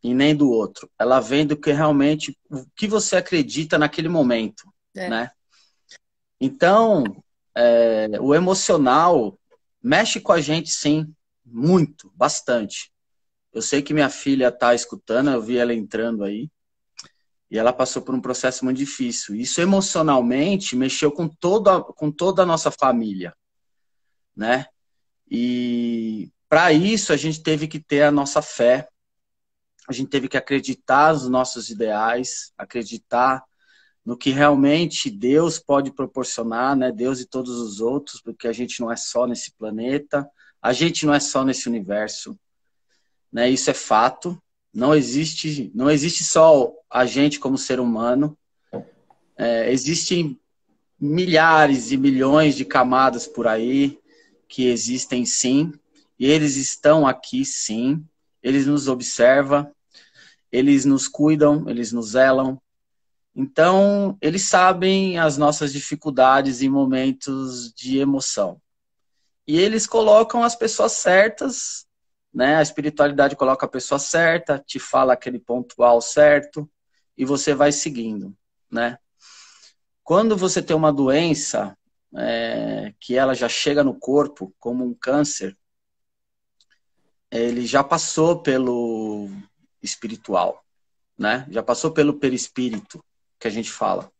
e nem do outro. Ela vem do que realmente o que você acredita naquele momento, é. né? Então, é, o emocional mexe com a gente, sim, muito, bastante. Eu sei que minha filha está escutando, eu vi ela entrando aí. E ela passou por um processo muito difícil. Isso emocionalmente mexeu com toda, com toda a nossa família, né? E para isso a gente teve que ter a nossa fé, a gente teve que acreditar nos nossos ideais, acreditar no que realmente Deus pode proporcionar, né? Deus e todos os outros, porque a gente não é só nesse planeta, a gente não é só nesse universo né? Isso é fato. Não existe, não existe só a gente como ser humano. É, existem milhares e milhões de camadas por aí que existem sim, e eles estão aqui sim. Eles nos observam, eles nos cuidam, eles nos zelam. Então, eles sabem as nossas dificuldades em momentos de emoção. E eles colocam as pessoas certas né? A espiritualidade coloca a pessoa certa, te fala aquele pontual certo e você vai seguindo, né? Quando você tem uma doença é, que ela já chega no corpo, como um câncer, ele já passou pelo espiritual, né? Já passou pelo perispírito, que a gente fala.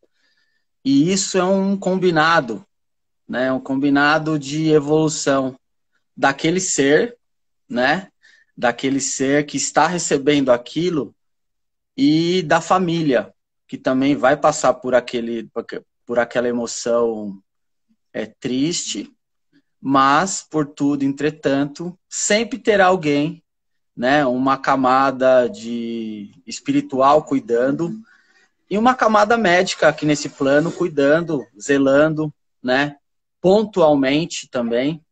E isso é um combinado, né? Um combinado de evolução daquele ser né? Daquele ser que está recebendo aquilo e da família, que também vai passar por, aquele, por aquela emoção é, triste, mas, por tudo, entretanto, sempre terá alguém, né, uma camada de espiritual cuidando e uma camada médica aqui nesse plano cuidando, zelando, né, pontualmente também,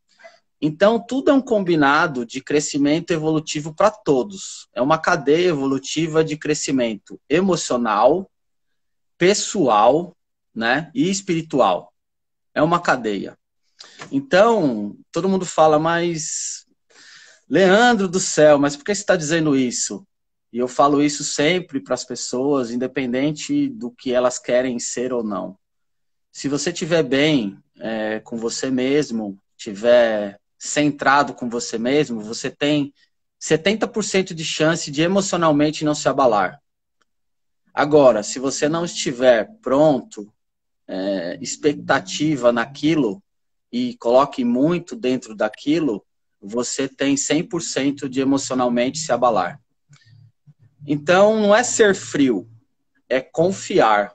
então, tudo é um combinado de crescimento evolutivo para todos. É uma cadeia evolutiva de crescimento emocional, pessoal né? E espiritual. É uma cadeia. Então, todo mundo fala, mas Leandro do céu, mas por que você está dizendo isso? E eu falo isso sempre para as pessoas, independente do que elas querem ser ou não. Se você estiver bem é, com você mesmo, estiver centrado com você mesmo, você tem 70% de chance de emocionalmente não se abalar. Agora, se você não estiver pronto, é, expectativa naquilo e coloque muito dentro daquilo, você tem 100% de emocionalmente se abalar. Então, não é ser frio, é confiar.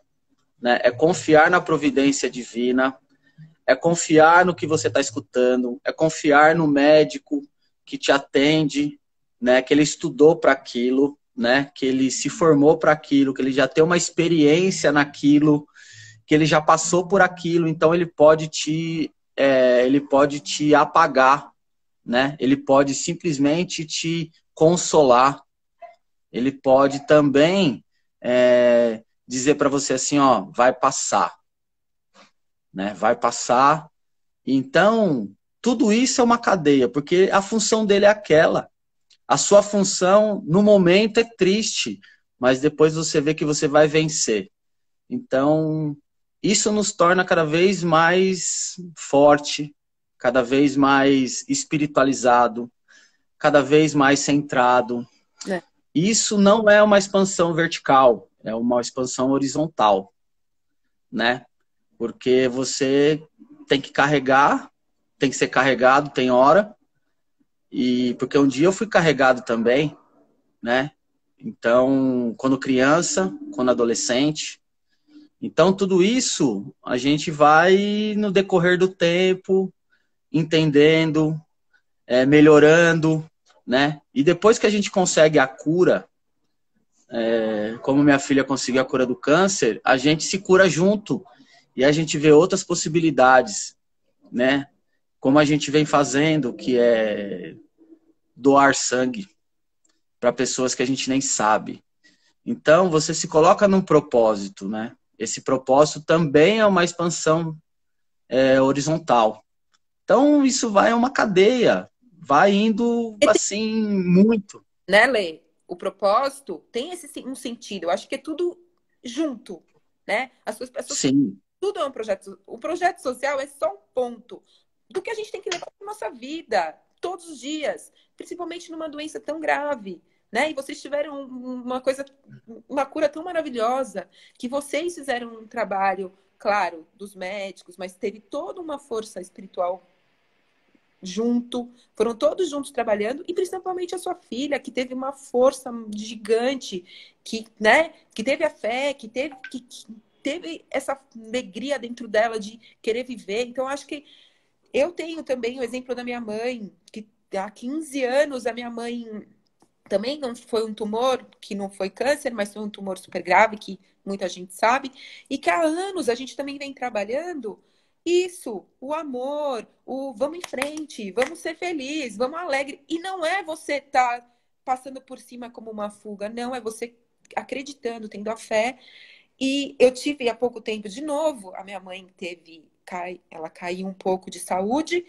Né? É confiar na providência divina, é confiar no que você está escutando, é confiar no médico que te atende, né? Que ele estudou para aquilo, né? Que ele se formou para aquilo, que ele já tem uma experiência naquilo, que ele já passou por aquilo, então ele pode te, é, ele pode te apagar, né? Ele pode simplesmente te consolar. Ele pode também é, dizer para você assim, ó, vai passar né? Vai passar. Então, tudo isso é uma cadeia, porque a função dele é aquela. A sua função no momento é triste, mas depois você vê que você vai vencer. Então, isso nos torna cada vez mais forte, cada vez mais espiritualizado, cada vez mais centrado. É. Isso não é uma expansão vertical, é uma expansão horizontal, né? Porque você tem que carregar, tem que ser carregado, tem hora. E porque um dia eu fui carregado também, né? Então, quando criança, quando adolescente. Então, tudo isso a gente vai no decorrer do tempo entendendo, é, melhorando, né? E depois que a gente consegue a cura, é, como minha filha conseguiu a cura do câncer, a gente se cura junto e a gente vê outras possibilidades, né? Como a gente vem fazendo, que é doar sangue para pessoas que a gente nem sabe. Então, você se coloca num propósito, né? Esse propósito também é uma expansão é, horizontal. Então, isso vai uma cadeia, vai indo assim muito. Né, Lê? O propósito tem esse um sentido. Eu acho que é tudo junto, né? As pessoas Sim. Tudo é um projeto. O projeto social é só um ponto do que a gente tem que levar para nossa vida todos os dias, principalmente numa doença tão grave. Né? E vocês tiveram uma coisa, uma cura tão maravilhosa, que vocês fizeram um trabalho, claro, dos médicos, mas teve toda uma força espiritual junto, foram todos juntos trabalhando, e principalmente a sua filha, que teve uma força gigante, que, né, que teve a fé, que teve, que, teve essa alegria dentro dela de querer viver. Então, acho que eu tenho também o exemplo da minha mãe, que há 15 anos a minha mãe também não foi um tumor, que não foi câncer, mas foi um tumor super grave, que muita gente sabe, e que há anos a gente também vem trabalhando isso, o amor, o vamos em frente, vamos ser felizes, vamos alegre. E não é você estar tá passando por cima como uma fuga, não, é você acreditando, tendo a fé e eu tive há pouco tempo de novo, a minha mãe teve, cai, ela caiu um pouco de saúde,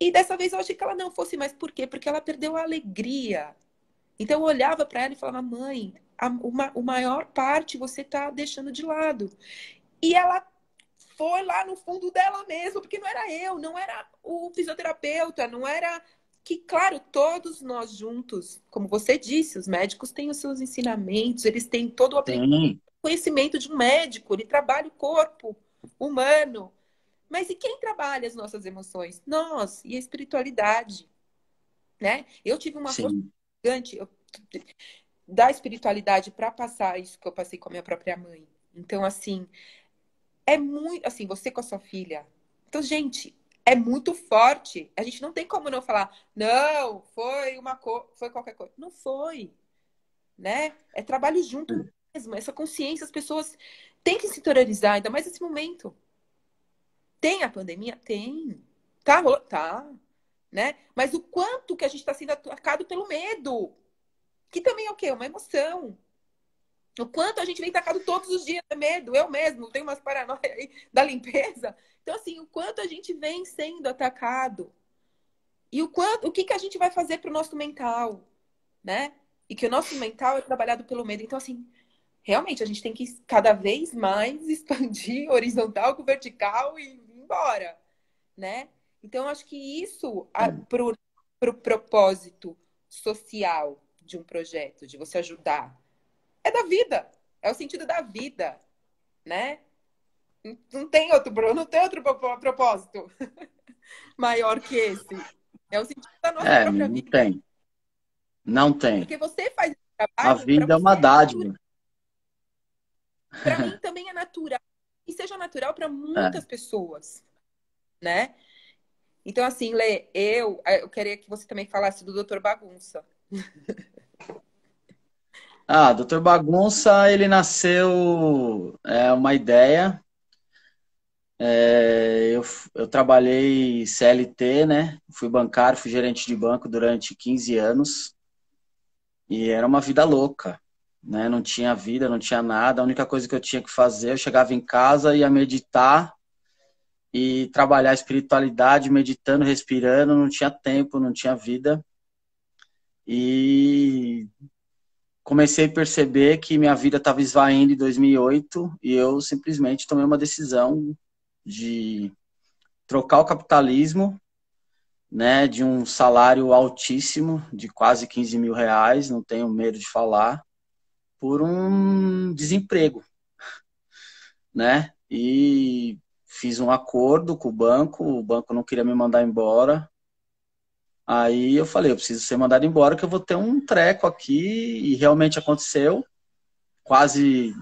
e dessa vez eu achei que ela não fosse mais. Por quê? Porque ela perdeu a alegria. Então eu olhava para ela e falava, mãe, a, uma, a maior parte você está deixando de lado. E ela foi lá no fundo dela mesmo, porque não era eu, não era o fisioterapeuta, não era que, claro, todos nós juntos, como você disse, os médicos têm os seus ensinamentos, eles têm todo o aprendizado conhecimento de um médico, ele trabalha o corpo humano. Mas e quem trabalha as nossas emoções? Nós e a espiritualidade, né? Eu tive uma Sim. força gigante eu, da espiritualidade para passar isso que eu passei com a minha própria mãe. Então, assim, é muito assim, você com a sua filha. Então, gente, é muito forte. A gente não tem como não falar, não, foi uma co foi qualquer coisa. Não foi. Né? É trabalho junto mesmo, essa consciência, as pessoas têm que se interiorizar, ainda mais nesse momento. Tem a pandemia? Tem. Tá, tá. Né? Mas o quanto que a gente está sendo atacado pelo medo. Que também é o quê? Uma emoção. O quanto a gente vem tacado todos os dias, é medo, eu mesmo, tenho umas paranoias aí da limpeza. Então, assim, o quanto a gente vem sendo atacado. E o quanto, o que, que a gente vai fazer para o nosso mental, né? E que o nosso mental é trabalhado pelo medo. Então, assim, realmente a gente tem que cada vez mais [LAUGHS] expandir horizontal com vertical e ir embora, né? Então, acho que isso, para o pro propósito social de um projeto, de você ajudar, é da vida. É o sentido da vida, né? Não tem outro, não tem outro propósito [LAUGHS] maior que esse. É o sentido da nossa é, própria não vida. Tem. Não tem. Porque você faz trabalho. A vida é uma dádiva. Para mim [LAUGHS] também é natural. E seja natural para muitas é. pessoas, né? Então, assim, Lê, eu, eu queria que você também falasse do Doutor Bagunça. [LAUGHS] Ah, Doutor Bagunça, ele nasceu é uma ideia. É, eu, eu trabalhei CLT, né? Fui bancário, fui gerente de banco durante 15 anos. E era uma vida louca, né? Não tinha vida, não tinha nada. A única coisa que eu tinha que fazer, eu chegava em casa, ia meditar e trabalhar a espiritualidade, meditando, respirando. Não tinha tempo, não tinha vida. E comecei a perceber que minha vida estava esvaindo em 2008 e eu simplesmente tomei uma decisão de trocar o capitalismo, né, de um salário altíssimo, de quase 15 mil reais, não tenho medo de falar, por um desemprego, [LAUGHS] né? E fiz um acordo com o banco, o banco não queria me mandar embora, Aí eu falei, eu preciso ser mandado embora que eu vou ter um treco aqui e realmente aconteceu. Quase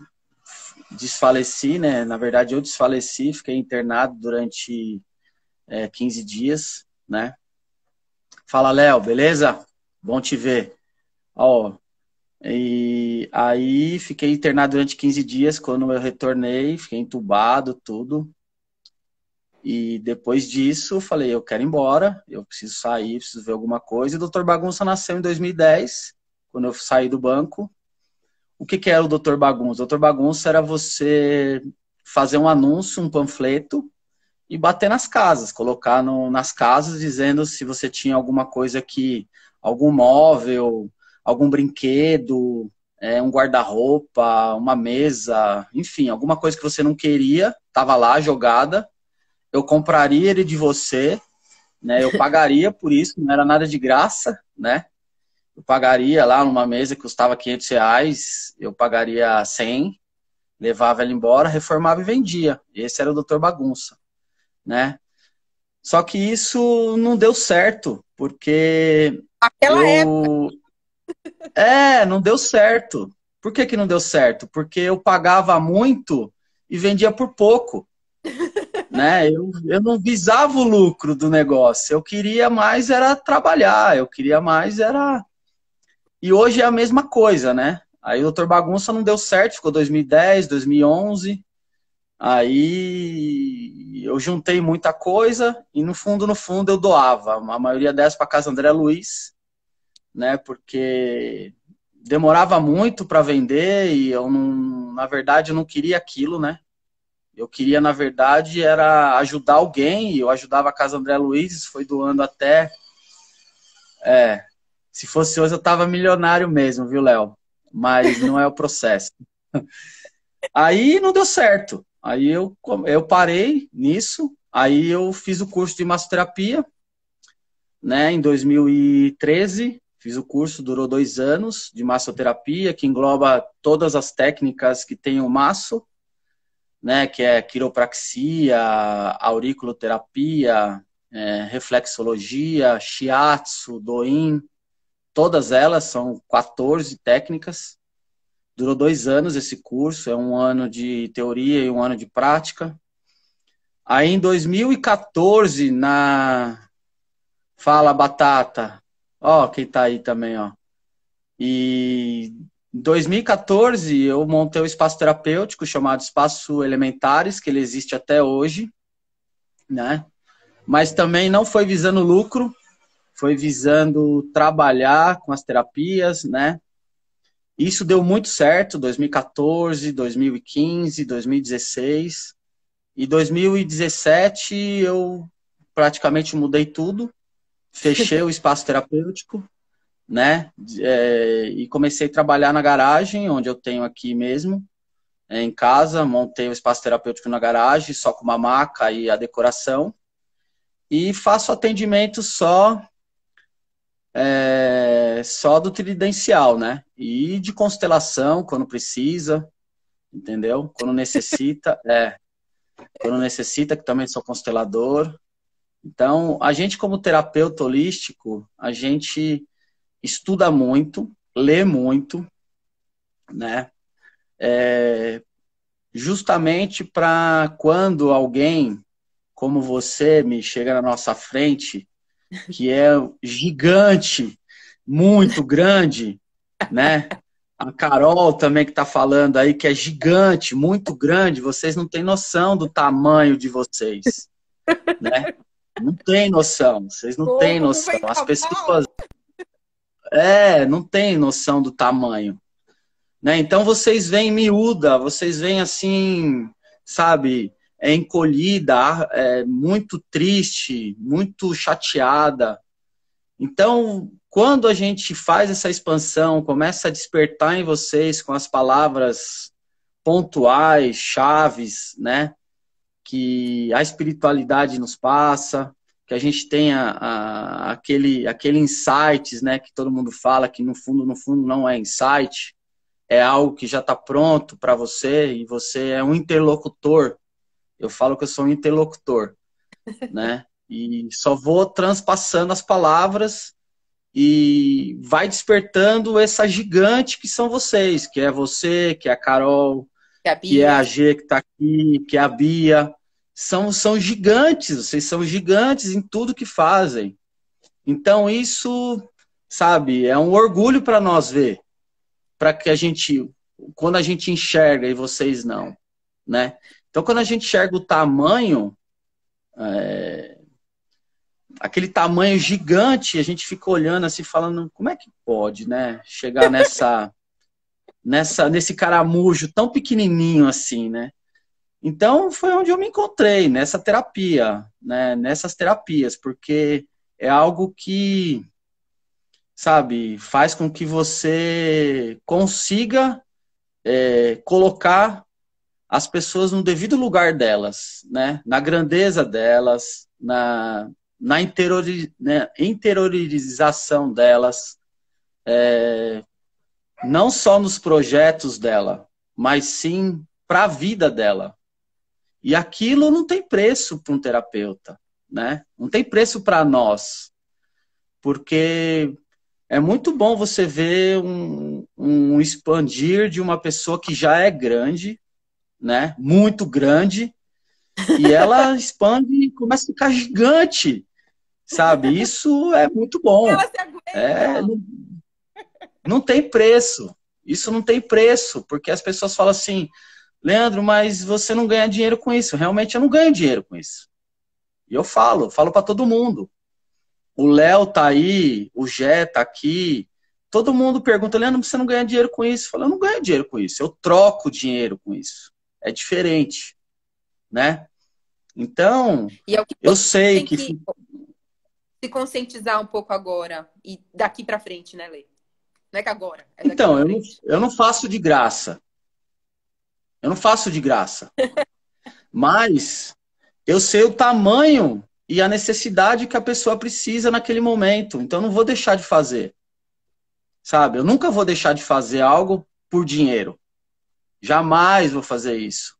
desfaleci, né? Na verdade eu desfaleci, fiquei internado durante é, 15 dias, né? Fala, Léo, beleza? Bom te ver. Ó, e aí fiquei internado durante 15 dias. Quando eu retornei, fiquei entubado, tudo. E depois disso, falei, eu quero ir embora, eu preciso sair, preciso ver alguma coisa. E o Doutor Bagunça nasceu em 2010, quando eu saí do banco. O que, que era o Doutor Bagunça? O Doutor Bagunça era você fazer um anúncio, um panfleto e bater nas casas, colocar no, nas casas dizendo se você tinha alguma coisa que, algum móvel, algum brinquedo, é, um guarda-roupa, uma mesa, enfim, alguma coisa que você não queria, estava lá jogada eu compraria ele de você, né? Eu pagaria por isso, não era nada de graça, né? Eu pagaria lá numa mesa que custava 500 reais, eu pagaria 100, levava ela embora, reformava e vendia. Esse era o Doutor Bagunça, né? Só que isso não deu certo, porque Aquela eu... época. [LAUGHS] É, não deu certo. Por que, que não deu certo? Porque eu pagava muito e vendia por pouco [LAUGHS] né? Eu, eu não visava o lucro do negócio. Eu queria mais era trabalhar, eu queria mais era. E hoje é a mesma coisa, né? Aí o Doutor Bagunça não deu certo, ficou 2010, 2011. Aí eu juntei muita coisa e no fundo, no fundo, eu doava. A maioria dessa para casa André Luiz, né? Porque demorava muito para vender e eu não, na verdade, eu não queria aquilo, né? Eu queria, na verdade, era ajudar alguém, eu ajudava a Casa André Luiz, foi doando até. É, se fosse hoje eu tava milionário mesmo, viu, Léo? Mas não é o processo. [LAUGHS] Aí não deu certo. Aí eu, eu parei nisso, aí eu fiz o curso de massoterapia, né, em 2013. Fiz o curso, durou dois anos de massoterapia, que engloba todas as técnicas que tem o maço né, que é quiropraxia, auriculoterapia, é, reflexologia, shiatsu, doin, todas elas são 14 técnicas. Durou dois anos esse curso, é um ano de teoria e um ano de prática. Aí em 2014, na Fala Batata, ó, quem tá aí também, ó. E em 2014, eu montei um espaço terapêutico chamado Espaço Elementares, que ele existe até hoje, né? Mas também não foi visando lucro, foi visando trabalhar com as terapias, né? Isso deu muito certo, 2014, 2015, 2016. E 2017 eu praticamente mudei tudo, fechei o espaço terapêutico, né? É, e comecei a trabalhar na garagem, onde eu tenho aqui mesmo, é, em casa. Montei o espaço terapêutico na garagem, só com uma maca e a decoração. E faço atendimento só é, só do tridencial, né? E de constelação, quando precisa, entendeu? Quando necessita, [LAUGHS] é. Quando necessita, que também sou constelador. Então, a gente, como terapeuta holístico, a gente estuda muito, lê muito, né? É, justamente para quando alguém como você me chega na nossa frente, que é gigante, muito grande, né? A Carol também que está falando aí que é gigante, muito grande. Vocês não têm noção do tamanho de vocês, né? Não tem noção. Vocês não têm noção. As pessoas é, não tem noção do tamanho. Né? Então vocês veem miúda, vocês veem assim, sabe, é encolhida, é muito triste, muito chateada. Então, quando a gente faz essa expansão, começa a despertar em vocês com as palavras pontuais, chaves, né? Que a espiritualidade nos passa, que a gente tenha a, aquele, aquele insights, né, que todo mundo fala que no fundo, no fundo não é insight, é algo que já está pronto para você e você é um interlocutor. Eu falo que eu sou um interlocutor, [LAUGHS] né? E só vou transpassando as palavras e vai despertando essa gigante que são vocês, que é você, que é a Carol, que, a que é a G que está aqui, que é a Bia, são, são gigantes, vocês são gigantes em tudo que fazem. Então, isso, sabe, é um orgulho para nós ver. Para que a gente, quando a gente enxerga e vocês não, né? Então, quando a gente enxerga o tamanho, é, aquele tamanho gigante, a gente fica olhando assim, falando, como é que pode, né? Chegar nessa, [LAUGHS] nessa, nesse caramujo tão pequenininho assim, né? Então foi onde eu me encontrei nessa terapia, né? Nessas terapias, porque é algo que, sabe, faz com que você consiga é, colocar as pessoas no devido lugar delas, né? Na grandeza delas, na, na interiori, né? interiorização delas, é, não só nos projetos dela, mas sim para a vida dela, e aquilo não tem preço para um terapeuta, né? Não tem preço para nós. Porque é muito bom você ver um, um expandir de uma pessoa que já é grande, né? Muito grande, e [LAUGHS] ela expande e começa a ficar gigante, sabe? Isso é muito bom. Ela se aguenta. É, não, não tem preço. Isso não tem preço, porque as pessoas falam assim: Leandro, mas você não ganha dinheiro com isso. Realmente eu não ganho dinheiro com isso. E eu falo, falo para todo mundo. O Léo tá aí, o Jé tá aqui. Todo mundo pergunta, Leandro, você não ganha dinheiro com isso? Eu falo, eu não ganho dinheiro com isso. Eu troco dinheiro com isso. É diferente, né? Então, é eu sei que... que se conscientizar um pouco agora e daqui para frente, né, Lê? Não é que agora. É então, eu não, eu não faço de graça. Eu não faço de graça. [LAUGHS] Mas eu sei o tamanho e a necessidade que a pessoa precisa naquele momento. Então eu não vou deixar de fazer. Sabe? Eu nunca vou deixar de fazer algo por dinheiro. Jamais vou fazer isso.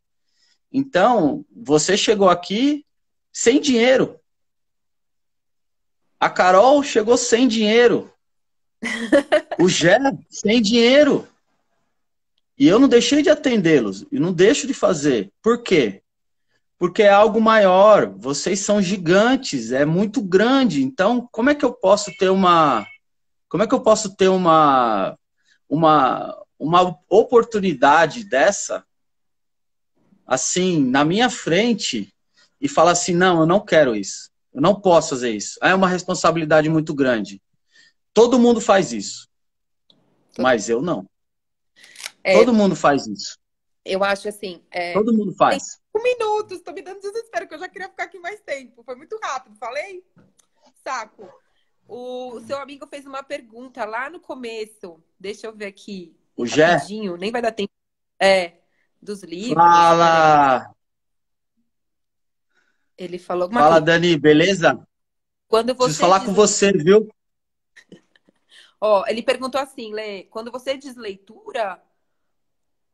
Então, você chegou aqui sem dinheiro. A Carol chegou sem dinheiro. [LAUGHS] O Gé sem dinheiro. E eu não deixei de atendê-los, e não deixo de fazer. Por quê? Porque é algo maior, vocês são gigantes, é muito grande. Então, como é que eu posso ter uma como é que eu posso ter uma uma uma oportunidade dessa assim, na minha frente e falar assim: "Não, eu não quero isso. Eu não posso fazer isso". É uma responsabilidade muito grande. Todo mundo faz isso. Mas eu não. É, Todo mundo faz isso. Eu acho assim. É, Todo mundo faz. Cinco minutos, tô me dando desespero, que eu já queria ficar aqui mais tempo. Foi muito rápido, falei? Saco. O seu amigo fez uma pergunta lá no começo. Deixa eu ver aqui. O Gé? Nem vai dar tempo. É, dos livros. Fala! Ele falou alguma Fala, coisa. Dani, beleza? Quando você Preciso falar diz... com você, viu? [LAUGHS] Ó, ele perguntou assim, Lê, quando você diz leitura,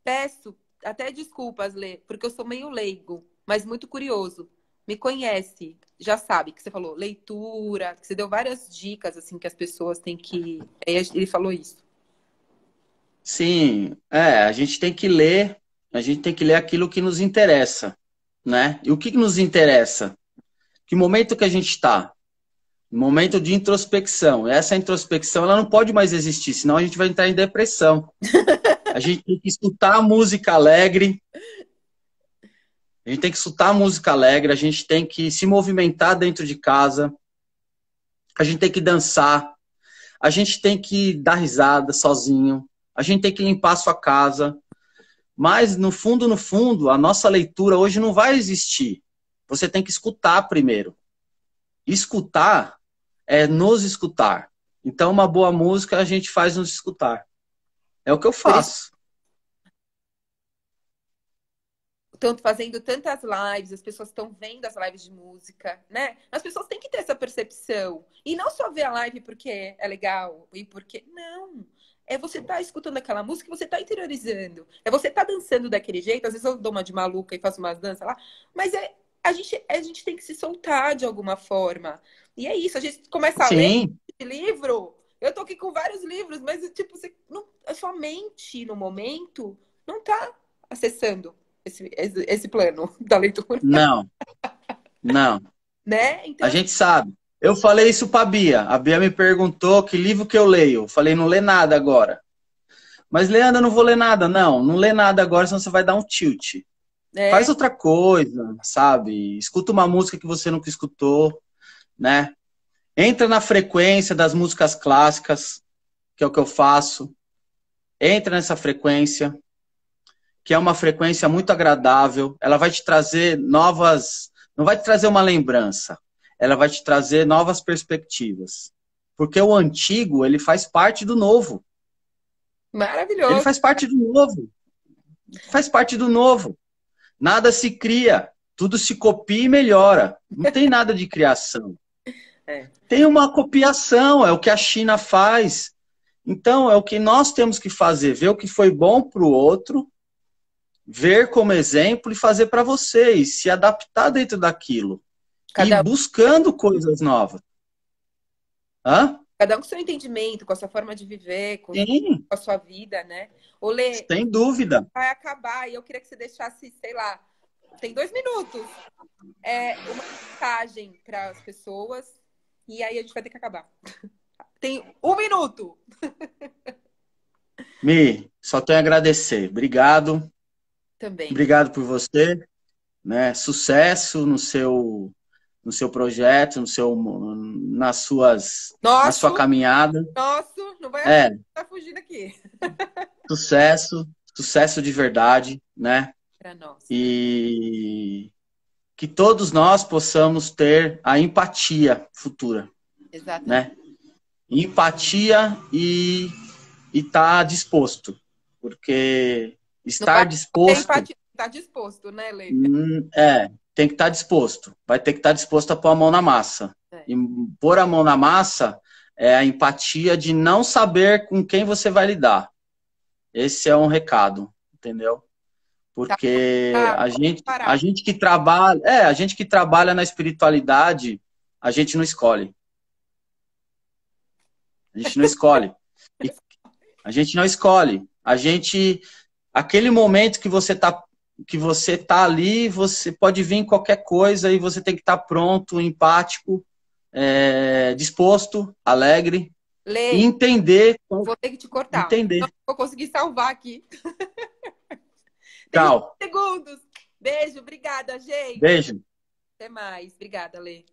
peço até desculpas, Lê, porque eu sou meio leigo, mas muito curioso. Me conhece, já sabe que você falou leitura, que você deu várias dicas assim que as pessoas têm que. Ele falou isso. Sim, é, a gente tem que ler, a gente tem que ler aquilo que nos interessa, né? E o que nos interessa? Que momento que a gente está? Momento de introspecção. Essa introspecção ela não pode mais existir, senão a gente vai entrar em depressão. [LAUGHS] A gente tem que escutar música alegre. A gente tem que escutar música alegre, a gente tem que se movimentar dentro de casa. A gente tem que dançar. A gente tem que dar risada sozinho. A gente tem que limpar a sua casa. Mas, no fundo, no fundo, a nossa leitura hoje não vai existir. Você tem que escutar primeiro. Escutar é nos escutar. Então, uma boa música a gente faz nos escutar. É o que eu faço. Estão fazendo tantas lives, as pessoas estão vendo as lives de música, né? As pessoas têm que ter essa percepção. E não só ver a live porque é legal e porque. Não. É você estar tá escutando aquela música e você tá interiorizando. É você tá dançando daquele jeito. Às vezes eu dou uma de maluca e faço umas danças lá. Mas é, a, gente, a gente tem que se soltar de alguma forma. E é isso. A gente começa a Sim. ler esse livro eu tô aqui com vários livros, mas tipo, você não, a sua mente no momento não tá acessando esse, esse, esse plano [LAUGHS] da leitura. Não. Não. né? Então... A gente sabe. Eu falei isso pra Bia. A Bia me perguntou que livro que eu leio. Eu falei, não lê nada agora. Mas, Leandro, eu não vou ler nada. Não, não lê nada agora, senão você vai dar um tilt. É. Faz outra coisa, sabe? Escuta uma música que você nunca escutou, né? Entra na frequência das músicas clássicas, que é o que eu faço. Entra nessa frequência, que é uma frequência muito agradável. Ela vai te trazer novas. Não vai te trazer uma lembrança, ela vai te trazer novas perspectivas. Porque o antigo, ele faz parte do novo. Maravilhoso. Ele faz parte do novo. Faz parte do novo. Nada se cria, tudo se copia e melhora. Não tem nada de criação. É. Tem uma copiação, é o que a China faz. Então, é o que nós temos que fazer: ver o que foi bom para o outro, ver como exemplo e fazer para vocês, se adaptar dentro daquilo. Cada... E buscando coisas novas. Hã? Cada um com seu entendimento, com a sua forma de viver, com, com a sua vida, né? Olê, Sem dúvida. Vai acabar e eu queria que você deixasse, sei lá, tem dois minutos. É, uma mensagem para as pessoas e aí a gente vai ter que acabar. [LAUGHS] Tem um minuto. [LAUGHS] Mi, só tenho a agradecer. Obrigado. Também. Obrigado por você. Né? Sucesso no seu no seu projeto, no seu nas suas Nosso, na sua caminhada. Nosso, não vai é. tá fugindo aqui. [LAUGHS] Sucesso, sucesso de verdade, né? Para nós. E que todos nós possamos ter a empatia futura. Exatamente. Né? Empatia e estar tá disposto. Porque estar disposto. Está disposto, né, Leite? Hum, é, tem que estar tá disposto. Vai ter que estar tá disposto a pôr a mão na massa. É. E pôr a mão na massa é a empatia de não saber com quem você vai lidar. Esse é um recado, entendeu? Porque tá, tá, a, gente, a gente que trabalha, é, a gente que trabalha na espiritualidade, a gente não escolhe. A gente não escolhe. A gente não escolhe. A gente aquele momento que você tá que você tá ali, você pode vir qualquer coisa e você tem que estar tá pronto, empático, é, disposto, alegre, Lê, entender. Vou ter que te cortar. Entender. Não vou conseguir salvar aqui. [LAUGHS] Tchau. segundos. Beijo, obrigada, gente. Beijo. Até mais. Obrigada, Lê.